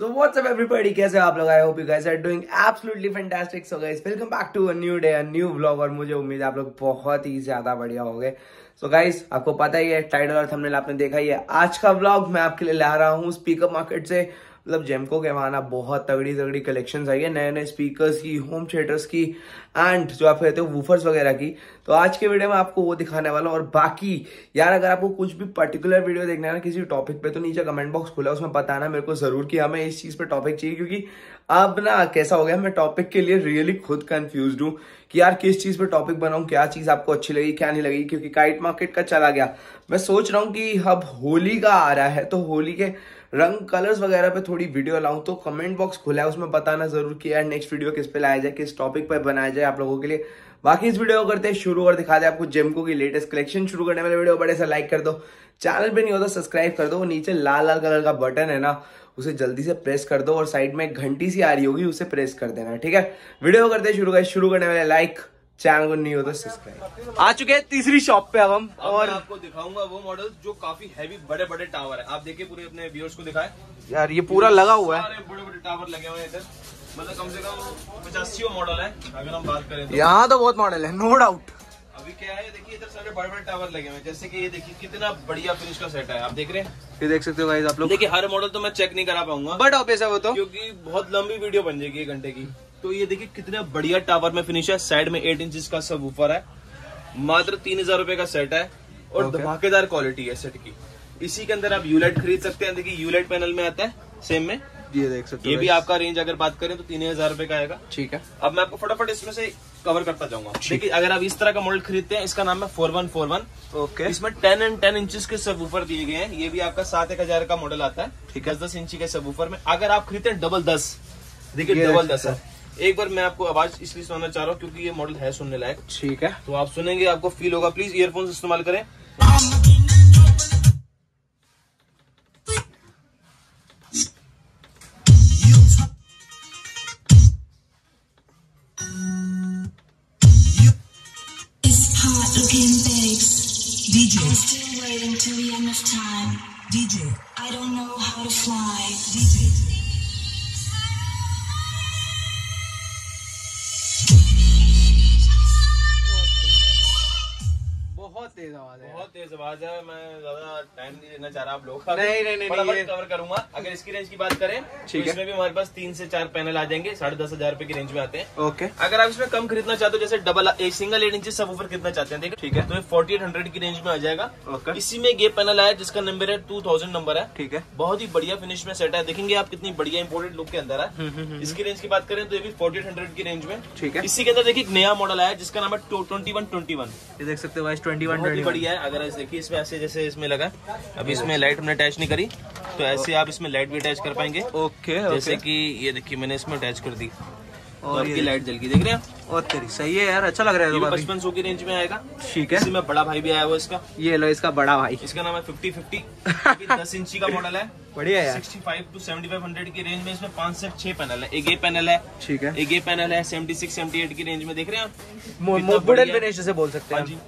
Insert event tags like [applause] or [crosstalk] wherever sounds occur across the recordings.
What's up everybody कैसे आप लोग I hope you guys are doing absolutely fantastic so guys welcome back to a new day a new vlog और मुझे उम्मीद है आप लोग बहुत ही ज़्यादा बढ़िया हो गए सो गाइस आपको पता ही है टाइटल और थंबनेल आपने देखा ही है आज का व्लॉग मैं आपके लिए ला रहा हूँ स्पीकर मार्केट से मतलब जेमको के बहुत तगड़ी तगड़ी कलेक्शन आई है नए नए स्पीकर्स की होम थिएटर्स की एंड जो आप कहते हो वूफर्स वगैरह की। तो आज के वीडियो में आपको वो दिखाने वाला हूँ, और बाकी, यार अगर आपको कुछ भी पर्टिकुलर वीडियो देखना है ना, किसी टॉपिक पे तो नीचे कमेंट बॉक्स खुला उसमें बताना मेरे को ज़रूर कि हमें इस चीज़ पे टॉपिक चाहिए, क्योंकि अब ना कैसा हो गया, मैं टॉपिक के लिए रियली खुद कंफ्यूज हूँ कि यार किस चीज़ पे टॉपिक बनाऊँ, क्या चीज़ आपको अच्छी लगी, क्या नहीं लगी, क्योंकि काइट मार्केट का चला गया। मैं सोच रहा हूँ कि अब होली का आ रहा है तो होली के रंग कलर्स वगैरह पे थोड़ी वीडियो लाऊं तो कमेंट बॉक्स खुला है, उसमें बताना ज़रूर कि यार नेक्स्ट वीडियो किस पे लाया जाए, किस टॉपिक पर बनाया जाए आप लोगों के लिए। बाकी इस वीडियो को करते हैं शुरू और दिखा दे आपको जेमको की लेटेस्ट कलेक्शन शुरू करने वाले वीडियो बड़े से लाइक कर दो। चैनल पे नहीं होता सब्सक्राइब कर दो। नीचे लाल लाल कलर का बटन है ना, उसे जल्दी से प्रेस कर दो और साइड में एक घंटी सी आ रही होगी, उसे प्रेस कर देना, ठीक है? वीडियो करते शुरू कर शुरू करने वाले लाइक चैनल को नहीं होता सब्सक्राइब आ चुके हैं तीसरी शॉप पे अब हम और आपको दिखाऊँगा वो मॉडल जो काफ़ी हैवी बड़े बड़े टावर है। आप देखिए पूरे अपने व्यूअर्स को दिखाए। यार ये पूरा लगा हुआ है। बड़े बड़े टावर लगे हुए हैं इधर। मतलब कम से कम पचासी मॉडल है अगर हम बात करें तो। यहाँ तो बहुत मॉडल है नो डाउट अभी क्या है देखिए इधर सारे बड़े बड़े टावर लगे हुए हैं। जैसे कि ये देखिए कितना बढ़िया फिनिश का सेट है। आप देख रहे हैं? ये देख सकते हो गाइस आप लोग। देखिए हर मॉडल तो मैं चेक नहीं करा पाऊँगा। बट ऑब्वियस है वो तो। क्योंकि बहुत लंबी वीडियो बन जाएगी एक घंटे की। तो ये देखिए कितना बढ़िया टावर में फिनिश है। साइड में एट इंच का सब ऊपर है। मात्र तीन हज़ार रूपए का सेट है और Okay. धमाकेदार क्वालिटी है सेट की। इसी के अंदर आप यूलेट खरीद सकते हैं। देखिए यूलेट पैनल में आता है सेम में। ये देख सकते हो ये भी आपका रेंज अगर बात करें तो तीन हज़ार रूपए का आएगा। ठीक है। अब मैं आपको फटाफट इसमें से कवर करता जाऊँगा। देखिए अगर आप इस तरह का मॉडल खरीदते हैं इसका नाम है four one four one okay इसमें टेन एंड टेन इंचेस के सब ऊपर दिए गए हैं। ये भी आपका सात एक हज़ार का मॉडल आता है। ठीक है। दस दस इंची के सब ऊपर में। अगर आप खरीदते हैं डबल दस। देखिये डबल दस है। एक बार मैं आपको आवाज़ इसलिए सुनाना चाह रहा हूँ क्योंकि ये मॉडल है सुनने लायक। ठीक है। तो आप सुनेंगे आपको फील होगा। प्लीज़ ईयरफोन इस्तेमाल करें। तेज आवाज़ है। बहुत तेज आवाज़ है मैं ज़्यादा टाइम नहीं देना चाह रहा आप लोगों का। नहीं, नहीं, नहीं, फटाफट कवर करूँगा। अगर इसकी रेंज की बात करें तो इसमें भी हमारे पास तीन से चार पैनल आ जाएँगे साढ़े दस हज़ार रुपए की रेंज में आते हैं। ओके अगर आप इसमें कम खरीदना चाहते हो जैसे डबल एक सिंगल एट इंच सब ऊपर खरीदना चाहते हैं ठीक है? तो फोर्टी एट हंड्रेड की रेंज में आ जाएगा। इसी में ये पैनल आया जिसका नंबर है टू थाउज़ेंड नंबर है। ठीक है। बहुत ही बढ़िया फिनिश में सेट है। देखेंगे आप कितनी बढ़िया इंपोर्टेड लुक के अंदर है। इसकी रेंज की बात करें तो ये भी फोर्टी एट हंड्रेड की रेंज में। ठीक है। इसी के अंदर देखिए नया मॉडल आया जिसका नाम है ट्वेंटी वन ट्वेंटी वन ये देख सकते हो 21 बहुत ही बढ़िया है। अगर देखिए इसमें ऐसे जैसे इसमें लगा। अभी इसमें लाइट हमने अटैच नहीं करी तो ऐसे आप इसमें लाइट भी अटैच कर पाएँगे। ओके जैसे कि ये देखिए मैंने इसमें अटैच कर दी। और ये लाइट जल गई देख रहे हैं और तेरी सही है यार अच्छा लग रहा है तो पचपन सौ की रेंज में आएगा। ठीक है। इसी में बड़ा भाई भी आया हुआ इसका। ये लो इसका बड़ा भाई। इसका नाम है फिफ्टी फिफ्टी [laughs] दस इंची का मॉडल है। बढ़िया यार। Sixty five to seventy five hundred की रेंज में इसमें पाँच से छह पैनल है। एक ये पैनल है। ठीक है। एक ये पैनल है सेवेंटी सिक्स सेवेंटी एट की रेंज में देख रहे हैं आप? है। फिनिश से बोल सकते हाँ। हैं जी।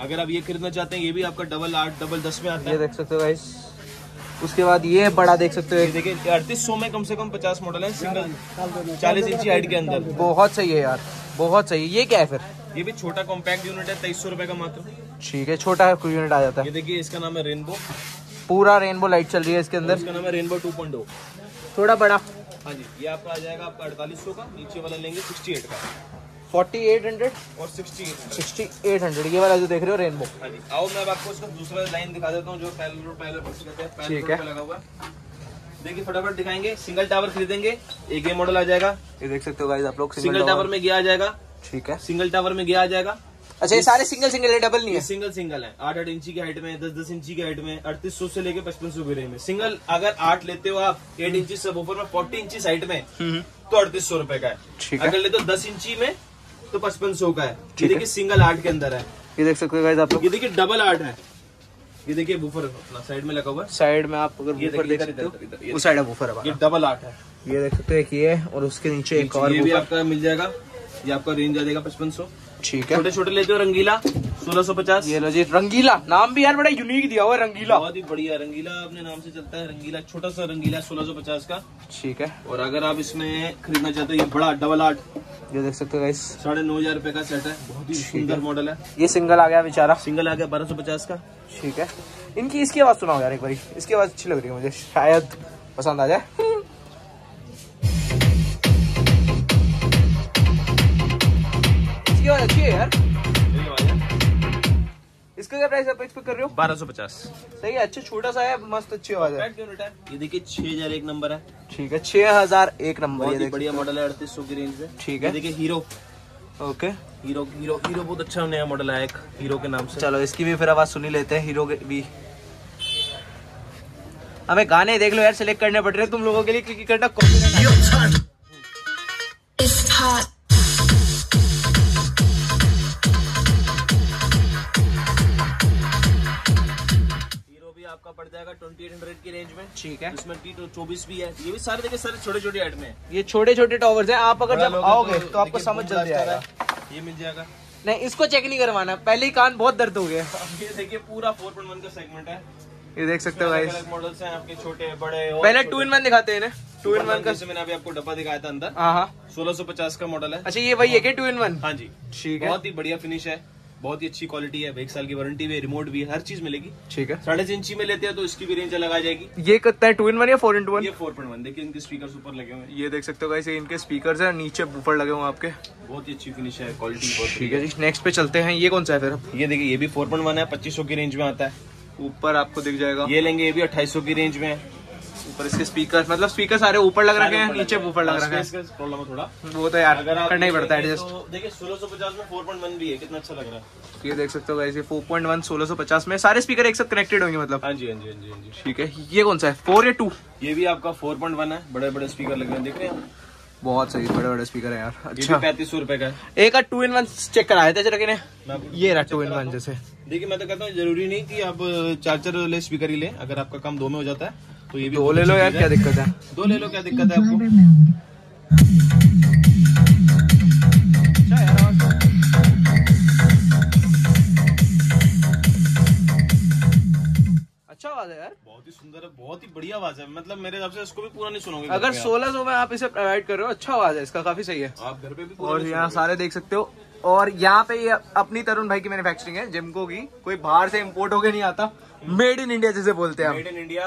अगर आप ये खरीदना चाहते हैं ये भी आपका डबल आठ डबल दस में आता ये है। देख सकते हो गाइस उसके बाद ये बड़ा देख सकते हो देखिए अड़तीस सौ में कम से कम पचास मॉडल है सिंगल चालीस इंची हाइट के अंदर। बहुत सही है यार बहुत सही है। ये क्या है फिर? ये भी छोटा कॉम्पैक्ट यूनिट है तेईस सौ रुपए का मात्र। ठीक है छोटा यूनिट आ जाता ये है देखिए इसका नाम है रेनबो पूरा रेनबो लाइट चल रही है इसके अंदर। इसका नाम है रेनबो टू पॉइंट थोड़ा बड़ा। हाँ जी ये आपका आ जाएगा आपका अड़तालीस सौ का नीचे वाला लेंगे सिक्सटी एट का। 4800 और सिक्सटी एट 6800 ये वाला जो देख रहे हो रेनबो हाँ जी। आओ मैं आपको इसका दूसरा लाइन दिखा देता हूँ जो पहले पहले हैं। पहले ठीक है। लगा हुआ देखिए फटाफट दिखाएँगे। सिंगल टावर खरीदेंगे एक ये मॉडल आ जाएगा। ये देख सकते हो गाइस आप लोग सिंगल टावर में गया आ जाएगा। ठीक है। सिंगल टावर में गया आ जाएगा। अच्छा ये सारे सिंगल सिंगल है डबल नहीं है। सिंगल सिंगल है। आठ आठ इंची की हाइट में दस दस इंची की हाइट में अड़तीस सौ से लेके पचपन सौ की रेंज में। सिंगल अगर आठ लेते हो आप एट इंची सब ऊपर में फोर्टी इंची हाइट में तो अड़तीस सौ रुपए का है। अगर लेते हो दस इंची में तो पचपन सौ का है। ये देखिए सिंगल आर्ट के अंदर है। ये देख सकते हो आप लोग। ये देखिए डबल आर्ट है। ये देखिए बुफर अपना साइड में लगा हुआ है। साइड में आप अगर बुफर देख सकते हो उस साइड है बुफर ये है डबल आर्ट है। ये देख सकते हो एक ये और उसके नीचे एक और भी आपका मिल जाएगा। ये आपका रेंज आ जाएगा पचपन सौ। ठीक है। छोटे छोटे लेते हो रंगीला? सोलह सौ पचास? ये लो जी रंगीला। नाम भी यार बड़ा यूनिक दिया हुआ है रंगीला। बहुत ही बढ़िया रंगीला अपने नाम से चलता है रंगीला छोटा सा रंगीला सोलह सौ पचास का। ठीक है। और अगर आप इसमें खरीदना चाहते हो ये बड़ा डबल आर्ट ये देख सकते हो साढ़े नौ हज़ार रुपए का सेट है। बहुत ही सुंदर मॉडल है। ये सिंगल आ गया बेचारा। सिंगल आ गया बारह सौ पचास का। ठीक है। इनकी इसकी आवाज़ सुनाओ यार एक बार। इसकी आवाज़ अच्छी लग रही है मुझे शायद पसंद आ जाए। है यार। इसका क्या प्राइस आप इस पे कर रहे हो? बारह सौ पचास। सही है अच्छा छोटा सा है मस्त अच्छी आवाज़ है। ये देखिए छह हज़ार एक नंबर है। ठीक है छह हज़ार एक नंबर ये बढ़िया मॉडल है अड़तीस सौ की रेंज में ठीक है। देखिए hero okay hero hero hero बहुत अच्छा नया मॉडल है एक हीरो के नाम से। चलो इसकी भी फिर आवाज़ सुनी लेते हैं हीरो के भी। हमें गाने देख लो यार सिलेक्ट करने पड़ रहे हैं। तुम लोगों के लिए क्योंकि करना कॉपीराइट आपका पड़ जाएगा ट्वेंटी एट हंड्रेड की रेंज में। ठीक है। इसमें टी चौबीस भी है। ये भी सारे देखिए सारे छोटे छोटे आइटम है ये छोटे छोटे टॉवर्स हैं। आप अगर जब आओगे तो आपको समझ जल्दी आएगा। ये मिल जाएगा। नहीं इसको चेक नहीं करवाना। पहले ही कान बहुत दर्द हो गया। ये देखिए पूरा फोर पॉइंट वन का सेगमेंट है। ये देख सकते हो गाइस मॉडल्स हैं आपके छोटे बड़े पहले टू इन वन दिखाते हैं टू इन वन का मैंने अभी आपको डब्बा दिखाया था अंदर। हाँ हाँ। सोलह सौ पचास का मॉडल है। अच्छा ये वही है क्या टू इन वन हाँ जी। ठीक है। बहुत ही बढ़िया फिनिश है। बहुत ही अच्छी क्वालिटी है। एक साल की वारंटी भी रिमोट भी हर चीज़ मिलेगी। ठीक है। साढ़े तीन इंची में लेते हैं तो इसकी भी रेंज अलग आ जाएगी। ये कितना है टू इन वन या फोर इन वन ये फोर पॉइंट वन देखिए इनके स्पीकर ऊपर लगे हुए हैं। ये देख सकते हो गाइस इनके स्पीकर है नीचे ऊपर लगे हुए हैं आपके। बहुत ही अच्छी फिनिश है क्वालिटी बहुत ठीक है जी नेक्स्ट पे चलते हैं ये कौन सा है फिर? ये देखिए ये भी फोर पॉइंट वन है पच्चीस की रेंज में आता है। ऊपर आपको दिख जाएगा। ये लेंगे ये भी अट्ठाईस की रेंज में है। ऊपर इसके स्पीकर मतलब स्पीकर सारे ऊपर लग रखे हैं नीचे ऊपर लग रखे है। प्रॉब्लम है थोड़ा। वो तो यार करना ही पड़ता है एडजस्ट तो देखिए सोलह सौ पचास में फोर पॉइंट वन भी है कितना अच्छा लग रहा है। ये देख सकते हो गाइस ये 4.1 1650 में सारे स्पीकर एक साथ कनेक्टेड होंगे मतलब। हाँ जी हाँ जी हाँ जी हाँ ठीक है ये कौन सा है? फोर या टू ये भी आपका फोर पॉइंट वन है बड़े बड़े स्पीकर लगे हैं देख रहे हैं बहुत सही बड़े बड़े स्पीकर है यार अच्छा। पैंतीस सौ रुपए का एक टू इन वन चेक कराए थे जरा किने ये रहा टू इन वन जैसे। देखिए मैं तो कहता हूँ ज़रूरी नहीं कि आप चार्जर ले स्पीकर ही लें अगर आपका काम दो में हो जाता है। तो ये भी दो ले लो अच्छी यार क्या है। दिक्कत है? दो ले लो क्या दिक्कत है आपको? अच्छा यार अच्छा आवाज़ है यार। बहुत ही सुंदर है बहुत ही बढ़िया आवाज़ है। मतलब मेरे हिसाब से इसको भी पूरा नहीं सुनोगे अगर पे 1600 में आप इसे प्रोवाइड कर रहे हो अच्छा आवाज़ है इसका काफ़ी सही है। आप। आप घर पे भी और यहाँ सारे देख सकते हो। और यहाँ पे ये अपनी तरुण भाई की मैन्युफैक्चरिंग है जिमको की कोई बाहर से इम्पोर्ट होके नहीं आता मेड इन इंडिया जैसे बोलते हैं made in India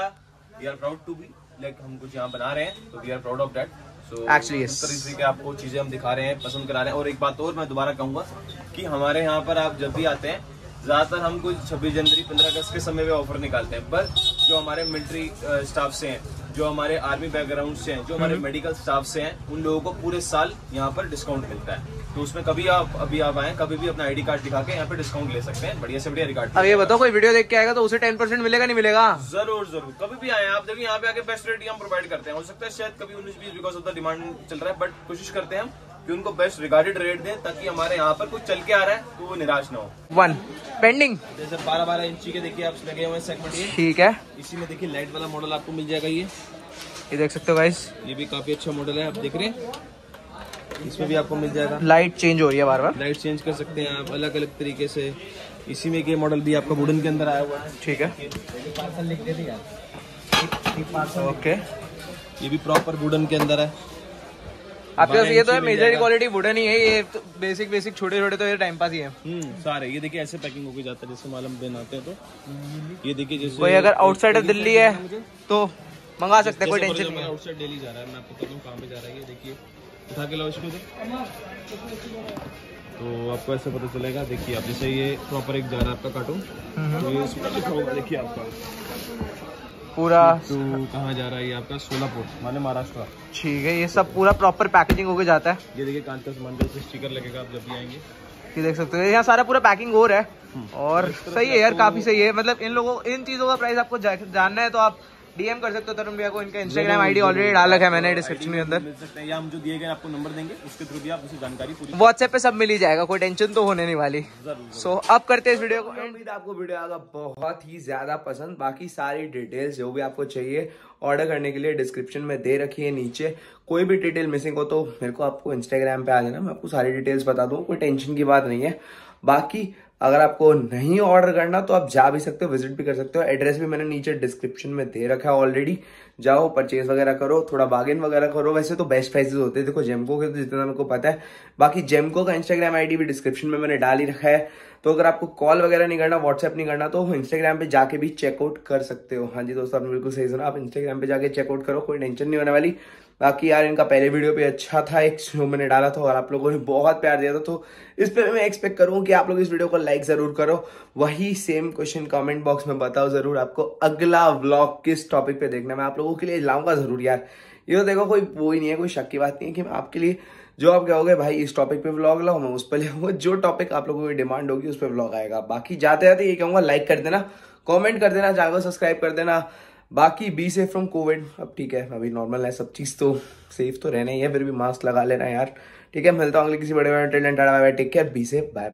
we are proud to be like हम कुछ यहाँ बना रहे हैं तो we are proud of that so Actually, इस तरीके के आपको चीज़ें हम दिखा रहे हैं पसंद करा रहे हैं। और एक बात और मैं दोबारा कहूँगा कि हमारे यहाँ पर आप जब भी आते हैं ज़्यादातर हम कुछ छब्बीस जनवरी पंद्रह अगस्त के समय में ऑफ़र निकालते हैं। पर जो हमारे मिलिट्री स्टाफ से हैं जो हमारे आर्मी बैकग्राउंड से हैं जो हमारे हम्म। मेडिकल स्टाफ से हैं उन लोगों को पूरे साल यहाँ पर डिस्काउंट मिलता है। तो उसमें कभी आप अभी आप आए कभी भी अपना आईडी कार्ड दिखा के यहाँ पे डिस्काउंट ले सकते हैं बढ़िया से बढ़िया रिकॉर्ड अब ये बताओ कोई वीडियो देख के आएगा तो उसे टेन परसेंट मिलेगा नहीं मिलेगा? ज़रूर ज़रूर। कभी भी आए आप देखिए यहाँ पे आके बेस्ट रेट हम प्रोवाइड करते हैं। हो सकता है शायद कभी उन्नीस बीस बिकॉज़ ऑफ़ द डिमांड चल रहा है बट कोशिश करते हैं हम कि उनको बेस्ट रिगार्डेड रेट दें ताकि हमारे यहाँ पर कुछ चल के आ रहा है तो वो निराश ना हो। वन पेंडिंग जैसे बारह बारह इंची के देखिए आप लगे हुए सेगमेंट ये। ठीक है। इसी में देखिए लाइट वाला मॉडल आपको मिल जाएगा ये। ये देख सकते हो गाइस ये भी काफ़ी अच्छा मॉडल है आप देख रहे हैं। इसमें भी आपको मिल जाएगा। लाइट चेंज हो रही है बार बार। लाइट चेंज कर सकते हैं आप अलग अलग तरीके से। इसी में ये मॉडल भी आपका वुडन के अंदर आया हुआ है। ठीक है। ओके ये भी प्रॉपर वुडन के अंदर है। आपके पास ये तो है मेजर क्वालिटी वुडन ही है ये तो बेसिक बेसिक छोटे छोटे तो ये टाइम पास ही है। हम्म सारे ये देखिए ऐसे पैकिंग होके जाता है जैसे मालूम दिन आते हैं तो। ये देखिए जैसे कोई अगर आउटसाइड ऑफ़ दिल्ली है तो मंगा सकते हैं कोई टेंशन नहीं आउटसाइड दिल्ली जा रहा है मैं आपको बताता हूँ कहाँ पे जा रहा है ये देखिए। उठा के लाओ इसको तो आपको ऐसे पता चलेगा देखिए आप जैसे ये प्रॉपर एक जा रहा है आपका कार्टून तो ये इसमें लिखा होगा देखिए आपका। पूरा तो कहाँ जा रहा है ये आपका? सोलापुर। माने महाराष्ट्र। ठीक है ये सब पूरा प्रॉपर पैकेजिंग होके जाता है। ये देखिए कांच का सामान जैसे स्टिकर लगेगा आप जब भी आएँगे। ये देख सकते हो यहाँ सारा पूरा पैकिंग हो रहा है। और सही है यार काफ़ी सही है। मतलब इन लोगों इन चीज़ों का प्राइस आपको जानना है तो आप डीएम कर सकते हो तरुण भैया को इनका इंस्टाग्राम आईडी ऑलरेडी डाल रखा है मैंने डिस्क्रिप्शन के अंदर। मिल सकते हैं। या हम जो दिए गए आपको नंबर देंगे उसके थ्रू भी आप उसे जानकारी पूरी व्हाट्सएप पे सब मिल ही जाएगा कोई टेंशन तो होने नहीं वाली। सो अब करते हैं इस वीडियो को। उम्मीद आपको वीडियो आएगा बहुत ही ज़्यादा पसंद। बाकी सारी डिटेल्स जो भी आपको चाहिए ऑर्डर करने के लिए डिस्क्रिप्शन में दे रखी है नीचे। कोई भी डिटेल मिसिंग हो तो मेरे को आपको इंस्टाग्राम पे आ जाना। मैं आपको सारी डिटेल्स बता दूँ कोई टेंशन की बात नहीं है। बाकी अगर आपको नहीं ऑर्डर करना तो आप जा भी सकते हो विज़िट भी कर सकते हो। एड्रेस भी मैंने नीचे डिस्क्रिप्शन में दे रखा है ऑलरेडी जाओ परचेज वगैरह करो, थोड़ा बार्गेन वगैरह करो। वैसे तो बेस्ट प्राइसेस होते हैं, देखो जेमको के तो जितना मेरे को पता है। बाकी जेमको का इंस्टाग्राम आईडी भी डिस्क्रिप्शन में मैंने डाल ही रखा है। तो अगर आपको कॉल वगैरह नहीं करना व्हाट्सएप नहीं करना तो इंस्टाग्राम पे जाके भी चेकआउट कर सकते हो। हाँ जी दोस्तों, आपने बिल्कुल सही सुना। आप इंस्टाग्राम पे जाके चेकआउट करो, कोई टेंशन नहीं होने वाली। बाकी यार, इनका पहले वीडियो पे अच्छा था, एक जो मैंने डाला था और आप लोगों ने बहुत प्यार दिया था। तो इस पर मैं एक्सपेक्ट करूँ कि आप लोग इस वीडियो को लाइक ज़रूर करो। वही सेम क्वेश्चन कमेंट बॉक्स में बताओ ज़रूर आपको अगला व्लॉग किस टॉपिक पे देखना मैं आप लोगों के लिए लाऊँगा ज़रूर यार। ये देखो, कोई वो ही नहीं है, कोई शक की बात नहीं है कि मैं आपके लिए जो आप कहोगे, भाई, इस टॉपिक पे व्लॉग लाओ, मैं उस पर ले जो टॉपिक आप लोगों की डिमांड होगी, उस पर व्लॉग आएगा। बाकी जाते जाते ये कहूँगा लाइक कर देना कॉमेंट कर देना चैनल सब्सक्राइब कर देना। बाकी बी सेफ़ फ्रॉम कोविड अब ठीक है, अभी नॉर्मल है, सब चीज़ तो सेफ़ तो रहना ही है, फिर भी मास्क लगा लेना यार। ठीक है, मिलता हूँ अगले किसी बड़े बड़े take care be safe bye